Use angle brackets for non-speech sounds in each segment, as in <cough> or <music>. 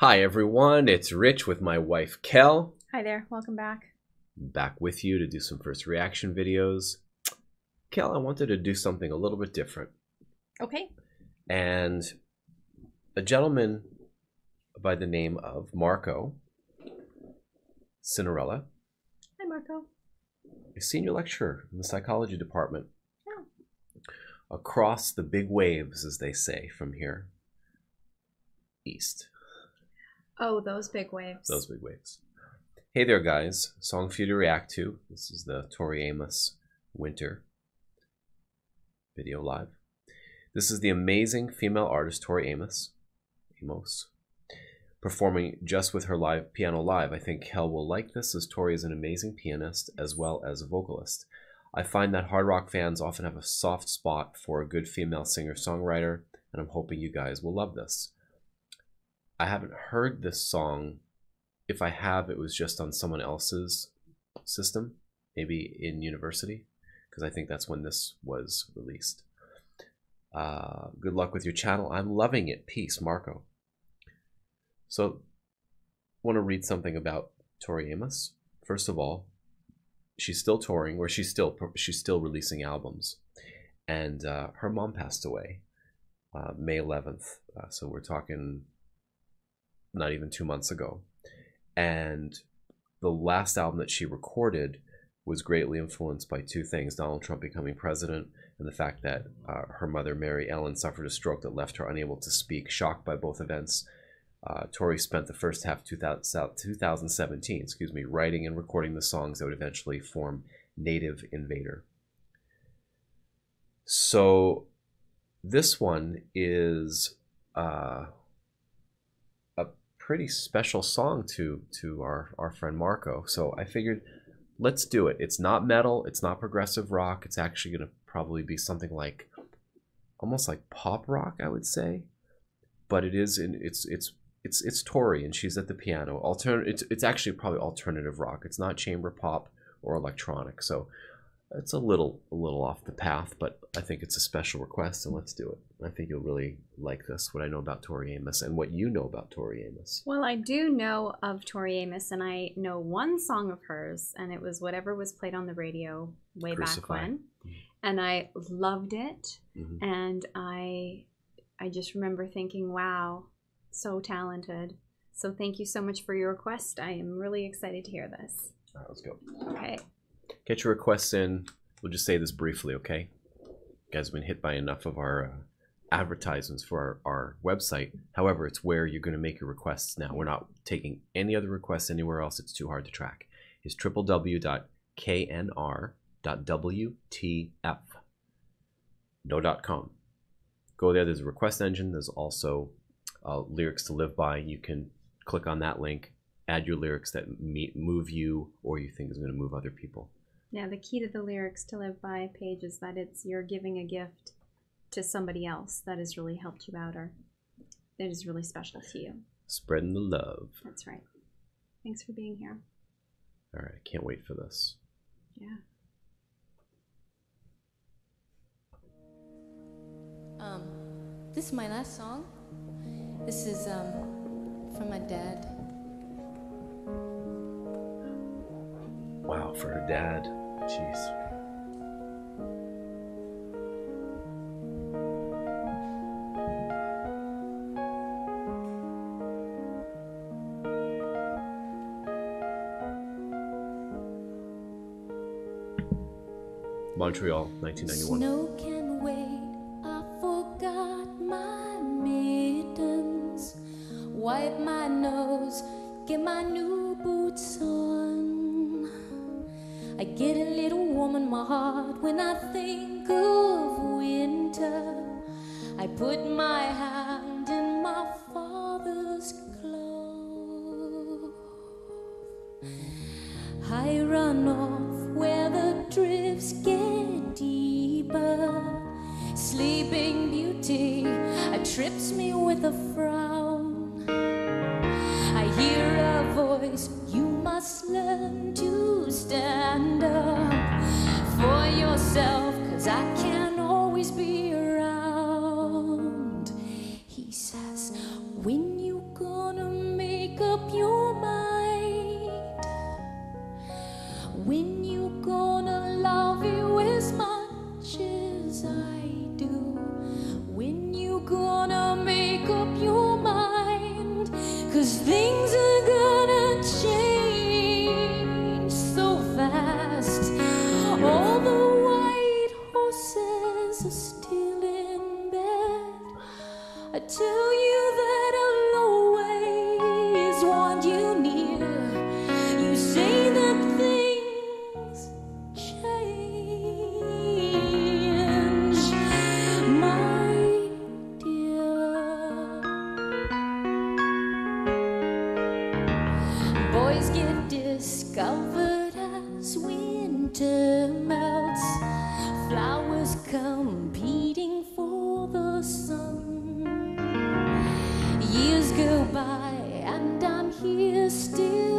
Hi, everyone. It's Rich with my wife, Kel, Hi there, welcome back. back with you to do some first reaction videos. Kel, I wanted to do something a little bit different. Okay. And a gentleman by the name of Marco Cinderella, Hi, Marco. a senior lecturer in the psychology department. Oh. Across the big waves, as they say, from here east. Oh, those big waves. Those big waves. Hey there, guys. Song for you to react to. This is the Tori Amos Winter video live. This is the amazing female artist Tori Amos, Amos, performing just with her live piano live. I think Kel will like this, as Tori is an amazing pianist as well as a vocalist. I find that hard rock fans often have a soft spot for a good female singer songwriter, and I'm hoping you guys will love this. I haven't heard this song. If I have, it was just on someone else's system, maybe in university, because I think that's when this was released. Uh, good luck with your channel. I'm loving it. Peace, Marco. So, want to read something about Tori Amos. First of all, she's still touring, or she's still she's still releasing albums, and uh, her mom passed away uh, May 11th. Uh, so we're talking not even two months ago. And the last album that she recorded was greatly influenced by two things Donald Trump becoming president and the fact that uh, her mother, Mary Ellen, suffered a stroke that left her unable to speak. Shocked by both events, uh, Tori spent the first half of 2000, 2017 excuse me, writing and recording the songs that would eventually form Native Invader. So this one is. Uh, pretty special song to to our our friend Marco. So I figured let's do it. It's not metal, it's not progressive rock. It's actually going to probably be something like almost like pop rock, I would say. But it is in it's it's it's it's Tori and she's at the piano. Altern it's it's actually probably alternative rock. It's not chamber pop or electronic. So it's a little a little off the path, but I think it's a special request, and let's do it. I think you'll really like this. What I know about Tori Amos and what you know about Tori Amos. Well, I do know of Tori Amos, and I know one song of hers, and it was whatever was played on the radio way Crucify. back when, Mhm. and I loved it. Mhm. And I, I just remember thinking, "Wow, so talented." So thank you so much for your request. I am really excited to hear this. All right, let's go. Okay. Get your requests in. We'll just say this briefly, okay? You guys have been hit by enough of our uh, advertisements for our, our website. However, it's where you're going to make your requests now. We're not taking any other requests anywhere else. It's too hard to track. It's www.knr.wtf. No dot com. Go there. There's a request engine. There's also uh, lyrics to live by. You can click on that link, add your lyrics that meet, move you or you think is going to move other people. Now, the key to the lyrics to live by page is that it's you're giving a gift to somebody else that has really helped you out or that is really special to you. Spreading the love. That's right. Thanks for being here. All right, I can't wait for this. Yeah. Um, this is my last song. This is um, from my dad. Wow, for her dad. Jeez. Montreux, 1991. Sleeping Beauty trips me with a frown. I hear a voice, you must learn to stand up for yourself, here still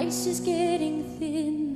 ice is getting thin.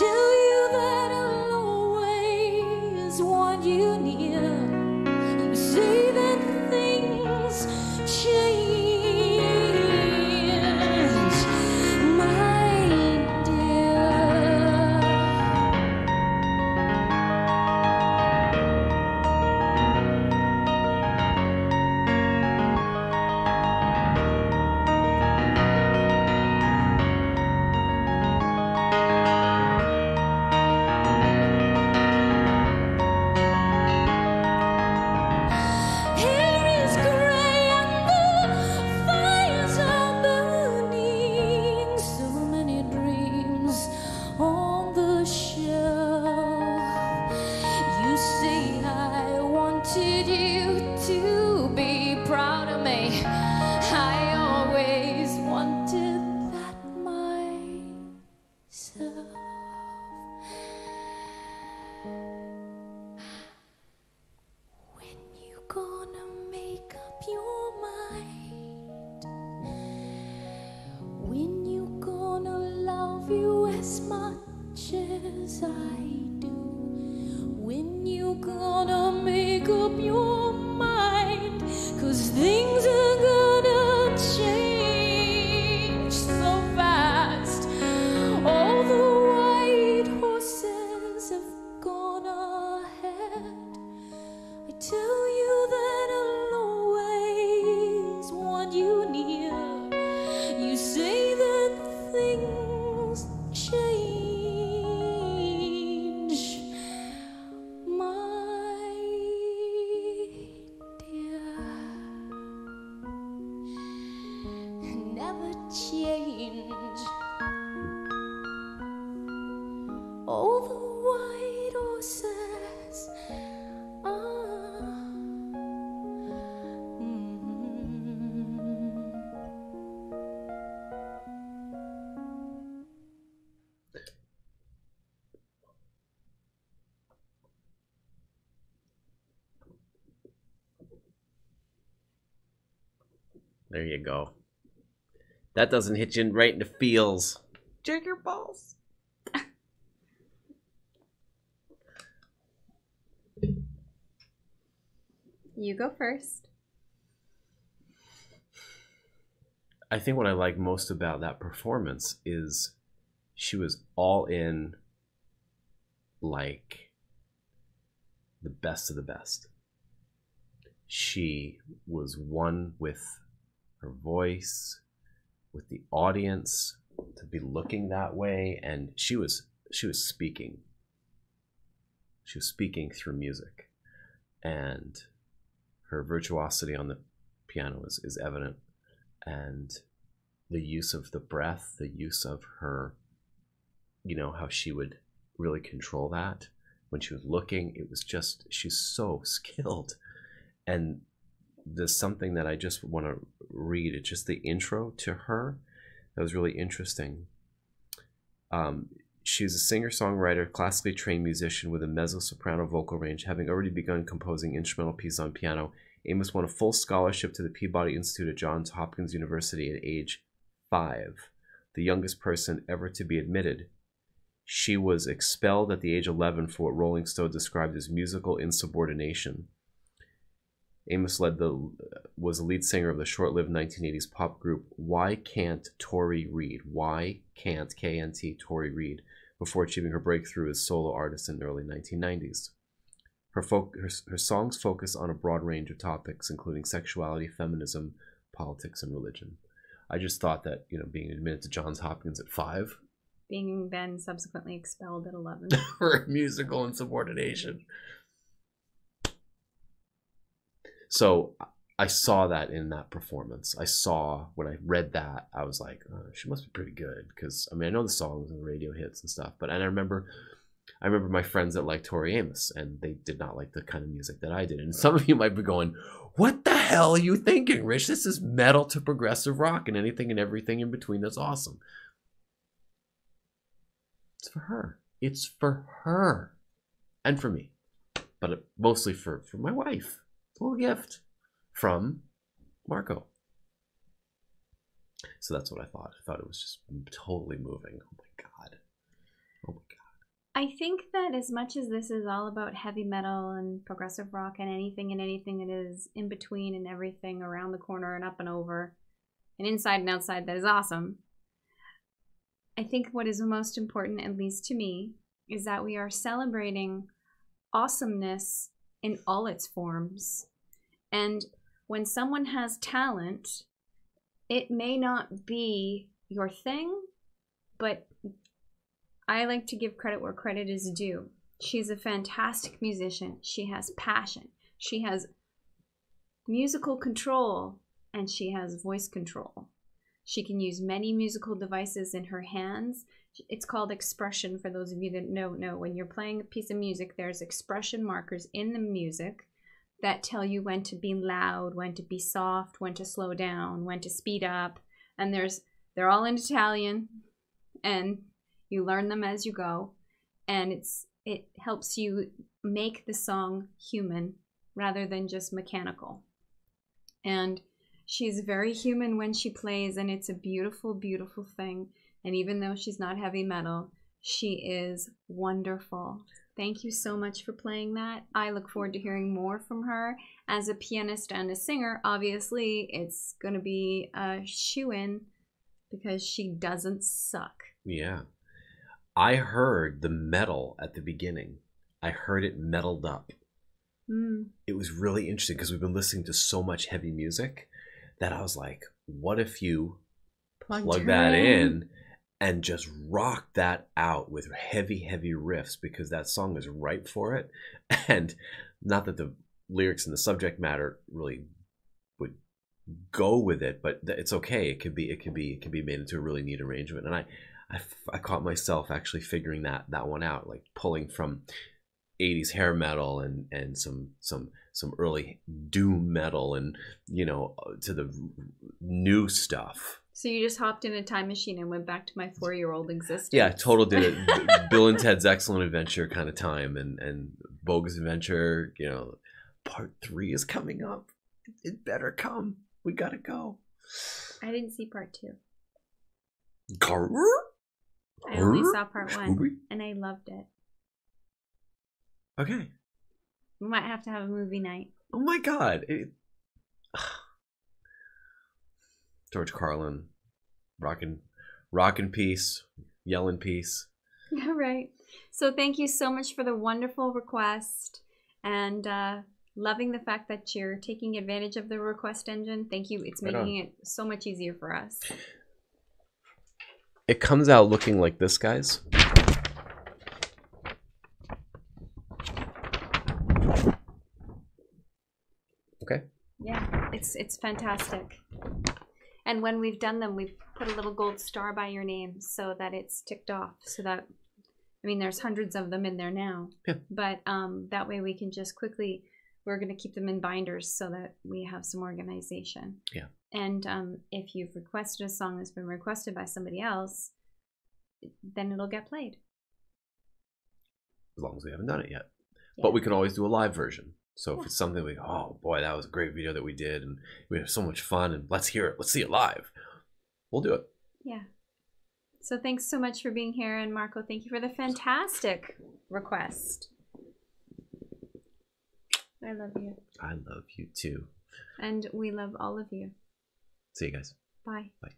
You There you go. That doesn't hit you right in the feels. Jigger balls. <laughs> You go first. I think what I like most about that performance is she was all in like the best of the best. She was one with her voice, with the audience to be looking that way and she was she was speaking. She was speaking through music and her virtuosity on the piano is, is evident and the use of the breath, the use of her, you know, how she would really control that when she was looking. It was just, she's so <laughs> skilled. And there's something that I just want to read. It's just the intro to her that was really interesting. Um, she's a singer songwriter, classically trained musician with a mezzo soprano vocal range, having already begun composing instrumental pieces on piano. Amos won a full scholarship to the Peabody Institute at Johns Hopkins University at age five, the youngest person ever to be admitted. She was expelled at the age 11 for what Rolling Stone described as musical insubordination. Amos led the was the lead singer of the short-lived 1980s pop group Why Can't Tori Read? Why Can't K-N-T Tori Read? Before achieving her breakthrough as solo artist in the early 1990s. Her, fo- her, her songs focus on a broad range of topics, including sexuality, feminism, politics, and religion. I just thought that you know being admitted to Johns Hopkins at five Being then subsequently expelled at 11. <laughs> for musical insubordination. So I saw that in that performance. I saw when I read that, I was like, oh, she must be pretty good because I mean I know the songs and the radio hits and stuff, but and I remember. I remember my friends that liked Tori Amos, and they did not like the kind of music that I did. And <laughs> some of you might be going, "What the hell are you thinking, Rich? This is metal to progressive rock, and anything and everything in between. That's awesome." It's for her. It's for her, and for me, but uh, mostly for for my wife. Little gift from Marco. So that's what I thought. I thought it was just totally moving. Oh my god. Oh my god. I think that as much as this is all about heavy metal and progressive rock and anything and anything that is in between and everything around the corner and up and over and inside and outside that is awesome, I think what is most important, at least to me, is that we are celebrating awesomeness in all its forms. And when someone has talent, it may not be your thing, but I like to give credit where credit is due. She's a fantastic musician. She has passion. She has musical control and she has voice control. She can use many musical devices in her hands. It's called expression for those of you that don't know. When you're playing a piece of music, there's expression markers in the music that tell you when to be loud, when to be soft, when to slow down, when to speed up. And there's they're all in Italian and you learn them as you go and it's it helps you make the song human rather than just mechanical. And she's very human when she plays and it's a beautiful beautiful thing. And even though she's not heavy metal, she is wonderful. Thank you so much for playing that. I look forward to hearing more from her. As a pianist and a singer, obviously, it's going to be a shoe in because she doesn't suck. Yeah. I heard the metal at the beginning. I heard it metaled up. Mm. It was really interesting because we've been listening to so much heavy music that I was like, what if you Plugged plug that in and just rock that out with heavy, heavy riffs because that song is ripe for it. <laughs> And not that the lyrics and the subject matter really would go with it, but it's okay. It could be, it could be, it can be made into a really neat arrangement. And I, I caught myself actually figuring that that one out, like pulling from 80s hair metal and and some some some early doom metal and you know uh, to the new stuff. So you just hopped in a time machine and went back to my four-year-old existence. Yeah, total did it. <laughs> Bill and Ted's Excellent Adventure kind of time, and and Bogus Adventure. You know, part three is coming up. It better come. We gotta go. I didn't see part two. Gar- I only saw part one, and I loved it. Okay. We might have to have a movie night. Oh my god. It... <sighs> George Carlin, rockin', rockin' peace, yelling peace. <laughs> All right. So thank you so much for the wonderful request and uh, loving the fact that you're taking advantage of the request engine. Thank you. It's Right making it so much easier for us. It comes out looking like this, guys. Okay. Yeah, it's it's fantastic. And when we've done them, we've put a little gold star by your name so that it's ticked off. So that, I mean, there's hundreds of them in there now. Yeah. But um, that way we can just quickly, we're going to keep them in binders so that we have some organization. Yeah. And um, if you've requested a song that's been requested by somebody else, then it'll get played. As long as we haven't done it yet. Yeah. But we can always do a live version. So if Yeah. it's something like, oh boy, that was a great video that we did, and we had so much fun, and let's hear it, let's see it live, we'll do it. Yeah. So thanks so much for being here, and Marco, thank you for the fantastic request. I love you, I love you too. and we love all of you. See you guys. Bye. Bye.